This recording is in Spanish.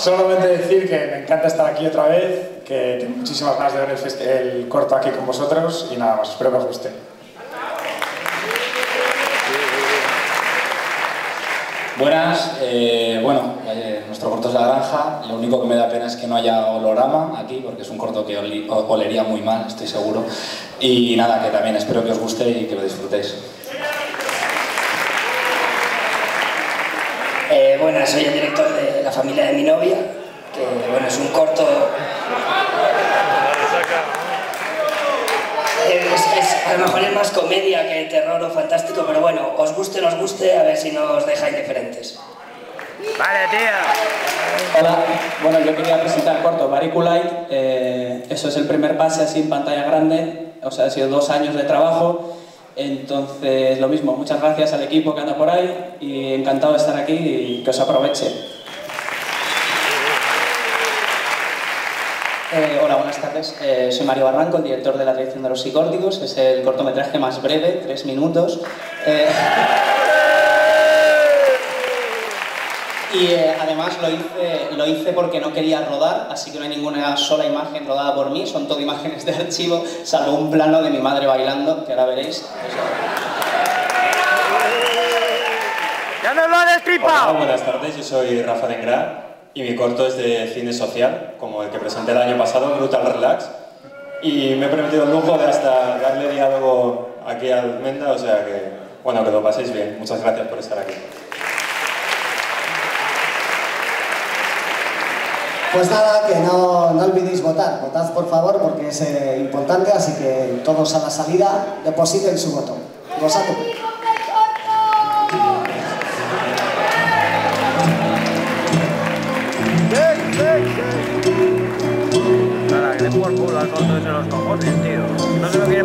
Solamente decir que me encanta estar aquí otra vez, que tengo muchísimas ganas de ver el, corto aquí con vosotros y nada más, espero que os guste. Buenas, eh, bueno, eh, nuestro corto es La Granja, lo único que me da pena es que no haya holograma aquí, porque es un corto que olería muy mal, estoy seguro. Y nada, que también espero que os guste y que lo disfrutéis. Eh, buenas, soy el director de La familia de mi novia, que bueno, es un corto a lo mejor es más comedia que terror o fantástico, pero bueno, os guste o no os guste, a ver si no os deja indiferentes. Vale, tío. Hola, bueno, yo quería presentar el corto Bariculite. Eh, eso es el primer pase así en pantalla grande, o sea, ha sido dos años de trabajo. Entonces, lo mismo, muchas gracias al equipo que anda por ahí y encantado de estar aquí y que os aproveche. Eh, hola, buenas tardes. Eh, soy Mario Barranco, el director de la Dirección de los Psicórticos. Es el cortometraje más breve, tres minutos. Eh, y además lo hice, lo hice porque no quería rodar, así que no hay ninguna sola imagen rodada por mí, son todo imágenes de archivo, salvo un plano de mi madre bailando, que ahora veréis. ¡Ya nos lo ha destripado! Hola, buenas tardes, yo soy Rafa Dengra y mi corto es de cine social, como el que presenté el año pasado, Brutal Relax. Y me he permitido el lujo de hasta darle diálogo aquí a Menda, o sea que, bueno, que lo paséis bien. Muchas gracias por estar aquí. Pues nada, que no, no olvidéis votar. Votad por favor porque es eh, importante, así que todos a la salida depositen su voto. Rosato. por culo al fondo de los cojones, tío. No se lo quiere